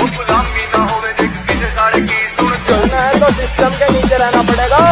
गुलामी ना होवे देख, पीछे सारे की सुन चलना है तो सिस्टम के नीचे रहना पड़ेगा।